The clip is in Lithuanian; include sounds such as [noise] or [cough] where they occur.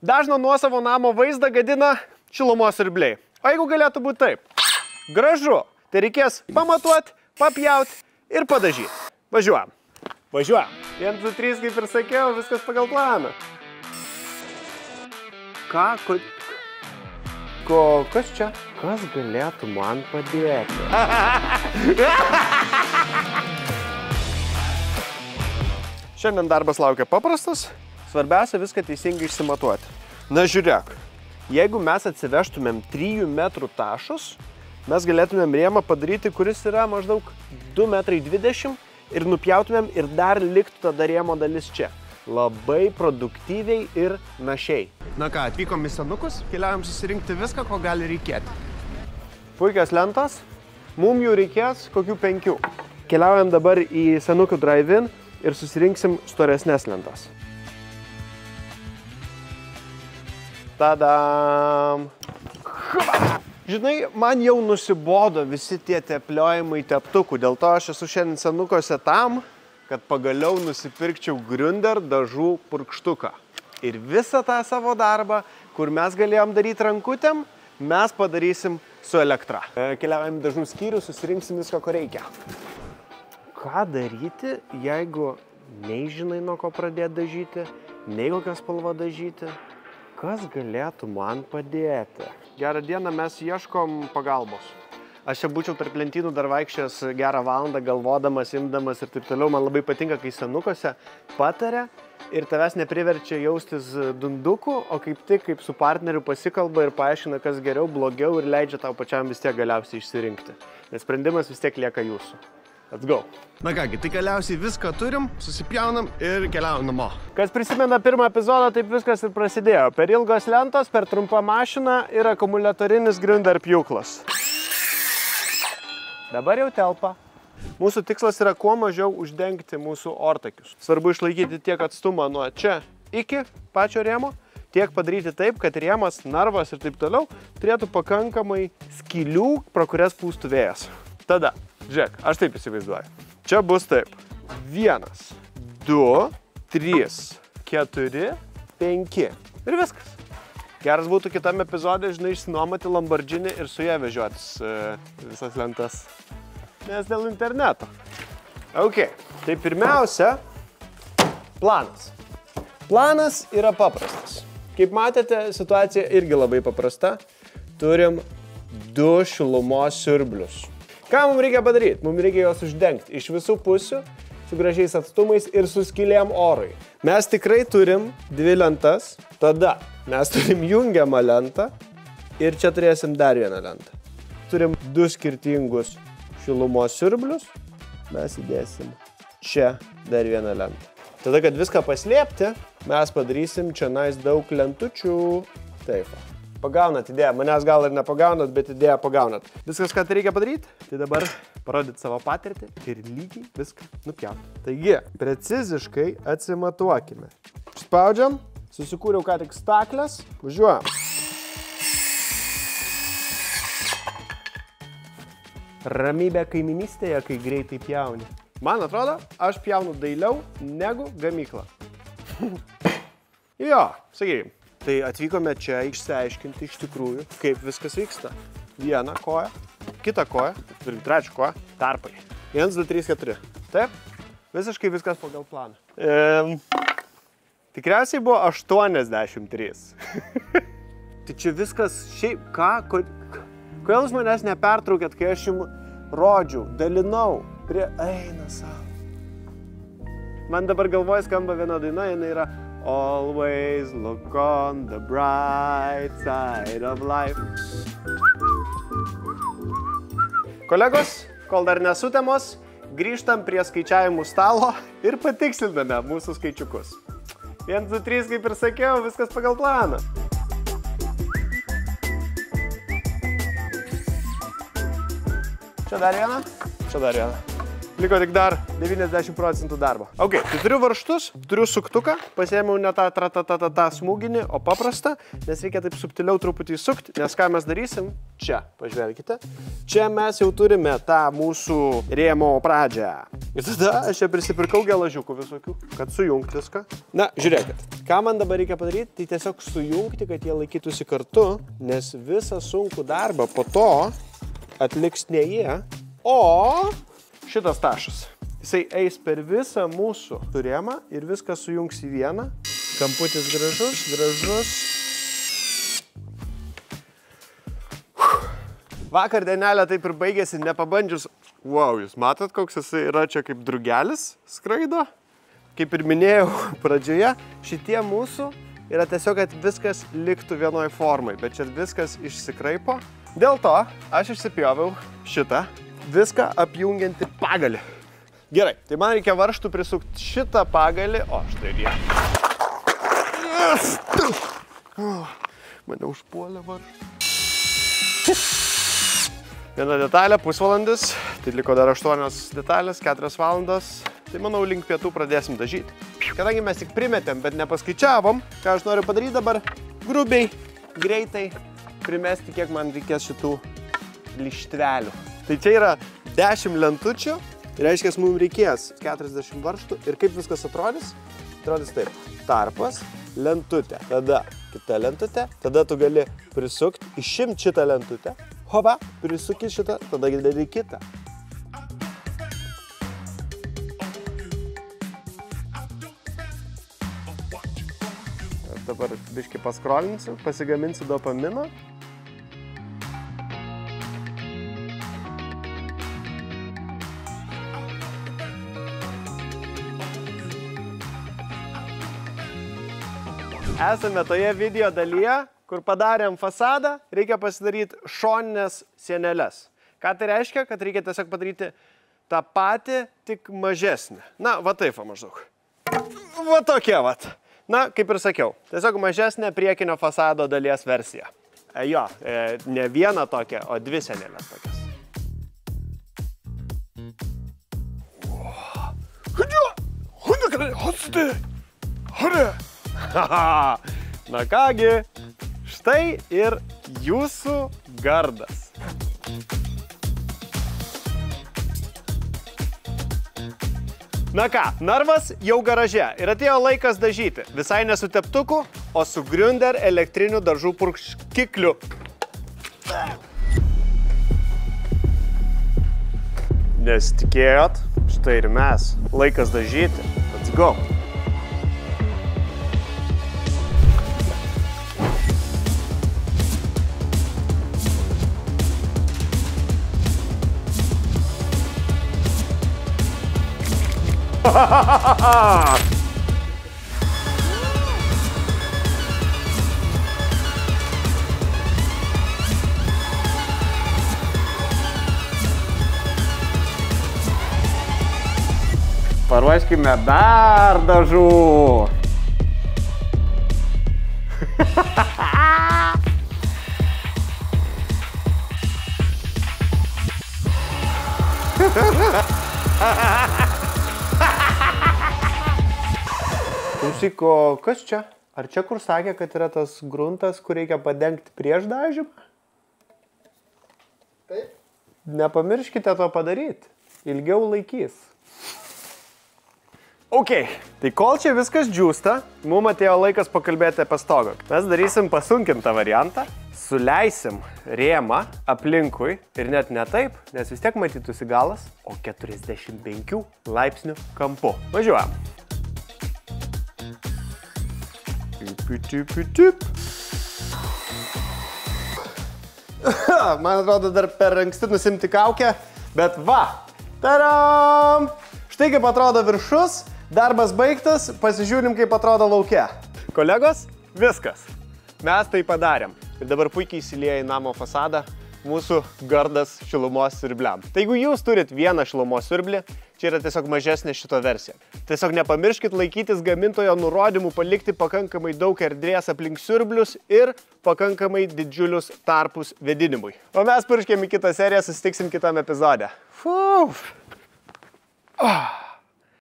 Dažno nuosavo namo vaizdą gadina šilumos siurbliai. O jeigu galėtų būti taip? Gražu. Tai reikės pamatuoti, papjauti ir padažyti. Važiuojam. Važiuojam. 1, 2, 3, kaip ir sakiau, viskas pagal planą. Ką, ko, ko, kas čia? Kas galėtų man padėti? [laughs] Šiandien darbas laukia paprastas, svarbiausia viską teisingai išsimatuoti. Na žiūrėk, jeigu mes atsivežtumėm 3 metrų tašus, mes galėtumėm rėmą padaryti, kuris yra maždaug 2,20 m ir nupjautumėm ir dar liktų tada rėmo dalis čia. Labai produktyviai ir našiai. Na ką, atvykom į senukus, keliaujam susirinkti viską, ko gali reikėti. Puikios lentos, mum jų reikės kokių penkių. Keliaujam dabar į senukų drive-in ir susirinksim storesnės lentas. Tadam! Žinai, man jau nusibodo visi tie tepliojimai teptukų, dėl to aš esu šiandien senukose tam, kad pagaliau nusipirkčiau Grunder dažų purkštuką. Ir visą tą savo darbą, kur mes galėjom daryti rankutėm, mes padarysim su elektra. E, keliaujam dažnų skyrių, susirinksim viską, ko reikia. Ką daryti, jeigu nei žinai, nuo ko pradėti dažyti, nei kokią spalvą dažyti? Kas galėtų man padėti? Gerą dieną mes ieškom pagalbos. Aš čia būčiau tarp lentynų dar vaikščias gerą valandą, galvodamas, imdamas ir taip toliau. Man labai patinka, kai senukose pataria ir tavęs nepriverčia jaustis dunduku, o kaip tik kaip su partneriu pasikalba ir paaiškina, kas geriau, blogiau ir leidžia tau pačiam vis tiek galiausiai išsirinkti. Nes sprendimas vis tiek lieka jūsų. Let's go. Na kągi, tai galiausiai viską turim, susipjaunam ir keliaujam namo. Kas prisimena pirmą epizodą, taip viskas ir prasidėjo. Per ilgos lentos, per trumpą mašiną ir akumuliatorinis grinder pjūklas. Dabar jau telpa. Mūsų tikslas yra kuo mažiau uždengti mūsų ortakius. Svarbu išlaikyti tiek atstumą nuo čia iki pačio rėmo, tiek padaryti taip, kad rėmas, narvas ir taip toliau turėtų pakankamai skylių, pro kurias pūstų vėjas. Tada Žiūrėk, aš taip įsivaizduoju. Čia bus taip. Vienas, du, trys, keturi, penki. Ir viskas. Geras būtų kitame epizode, žinai, išsinuomoti Lamborghini ir su ją vežiotis e, visas lentas. Nes dėl interneto. Ok, tai pirmiausia, planas. Planas yra paprastas. Kaip matėte, situacija irgi labai paprasta. Turim du šilumos siurblius. Ką mums reikia padaryti? Mums reikia juos uždengti iš visų pusių su gražiais atstumais ir su skylėm orui. Mes tikrai turim dvi lentas, tada mes turim jungiamą lentą ir čia turėsim dar vieną lentą. Turim du skirtingus šilumos siurblius, mes įdėsim čia dar vieną lentą. Tada, kad viską paslėpti, mes padarysim čia nais daug lentučių. Taip. Pagaunat idėją, manęs gal ir nepagaunat, bet idėją pagaunat. Viskas, ką tai reikia padaryti, tai dabar parodyti savo patirtį ir lygiai viską nupjauti. Taigi, preciziškai atsimatuokime. Spaudžiam, susikūriau ką tik staklės, važiuojam. Ramybė kaiminystėje, kai greitai pjauni. Man atrodo, aš pjaunu dailiau negu gamykla. jo, sakykime. Tai atvykome čia išsiaiškinti iš tikrųjų, kaip viskas vyksta. Vieną koją, kitą koją, trečią koją, tarpai. 1, 2, 3, 4. Taip, visiškai viskas pagal planą. E, tikriausiai buvo 83. [laughs] tai čia viskas šiaip, ką, kodėl jūs manęs nepertraukėt, kai aš jums rodžiau, dalinau, prie eina savo. Man dabar galvoje skamba viena daina, jinai yra Always look on the bright side of life. Kolegos, kol dar nesutemos, grįžtam prie skaičiavimų stalo ir patiksliname mūsų skaičiukus. 1, 2, 3, kaip ir sakiau, viskas pagal planą. Čia dar viena, čia dar viena. Liko tik dar 90 procentų darbo. Ok, tai turiu varštus, turiu suktuką, pasiėmiau ne tą tą tą tą tą tą smūginį, o paprastą, nes reikia taip subtiliau truputį sukti, nes ką mes darysim? Čia, pažvelkite. Čia mes jau turime tą mūsų rėmo pradžią. Ir tada aš čia prisipirkau gelažiukų visokių, kad sujungti viską. Na, žiūrėkit, ką man dabar reikia padaryti, tai tiesiog sujungti, kad jie laikytųsi kartu, nes visą sunkų darbą po to atliks ne jie, o šitas tašas. Jisai eis per visą mūsų turėmą ir viską sujungs į vieną. Kamputis gražus, gražus. Vakar dienelė taip ir baigėsi, nepabandžius. Wow, jūs matot, koks jisai yra čia kaip drugelis skraido? Kaip ir minėjau [laughs] pradžioje, šitie mūsų yra tiesiog, kad viskas liktų vienoj formai, bet čia viskas išsikraipo. Dėl to aš išsipjoviau šitą viską apjungianti pagalį. Gerai, tai man reikia varštų prisukti šitą pagalį, o štai ir jie. Mane užpuolė varštų. Viena detalė, pusvalandis, tai liko dar 8 detalės, 4 valandos. Tai manau, link pietų pradėsim dažyti. Kadangi mes tik primetėm, bet nepaskaičiavom, ką aš noriu padaryti dabar, grubiai, greitai primesti, kiek man reikės šitų lištvelių. Tai čia yra 10 lentučių, reiškia, mums reikės 40 varštų ir kaip viskas atrodys? Atrodys taip. Tarpas, lentutė, tada kita lentutė, tada tu gali prisukti, išimti šitą lentutę, hova, prisuki šitą, tada dedi kitą. Dabar biški paskrolinsiu, pasigaminsiu dopamino. Esame toje video dalyje, kur padarėm fasadą, reikia pasidaryti šoninės sienelės. Ką tai reiškia? Kad reikia tiesiog padaryti tą patį, tik mažesnį. Na, va taip maždaug. Va tokia va. Na, kaip ir sakiau, tiesiog mažesnė priekinio fasado dalies versija. E, jo, e, ne viena tokia, o dvi senelės tokias. [laughs] Na kągi, štai ir jūsų gardas. Na ką, narvas jau garaže ir atėjo laikas dažyti. Visai ne su teptuku, o su Gründer elektriniu dažų purkškikliu. Nesitikėjot? Štai ir mes. Laikas dažyti. Let's go. [laughs] Paruoškime dar dažų. Klausyk, o kas čia? Ar čia kur sakė, kad yra tas gruntas, kur reikia padengti prieš dažymą? Taip. Nepamirškite to padaryti. Ilgiau laikys. Ok, tai kol čia viskas džiūsta, mums atėjo laikas pakalbėti apie stogą. Mes darysim pasunkintą variantą, suleisim rėmą aplinkui ir net ne taip, nes vis tiek matytųsi galas, o 45 laipsnių kampu. Važiuojam. Tipi, tip. [laughs] Man atrodo dar per anksti nusimti kaukę, bet va. Taram! Štai kaip atrodo viršus, darbas baigtas, pasižiūrim kaip atrodo laukia. Kolegos, viskas. Mes tai padarėm. Ir dabar puikiai įsilieja į namo fasadą mūsų gardas šilumos siurbliam. Tai jeigu jūs turit vieną šilumos siurblį, čia yra tiesiog mažesnė šito versija. Tiesiog nepamirškit laikytis gamintojo nurodymų palikti pakankamai daug erdvės aplink siurblius ir pakankamai didžiulius tarpus vedinimui. O mes purškėm į kitą seriją, susitiksim kitame epizode. Fuf. Ah.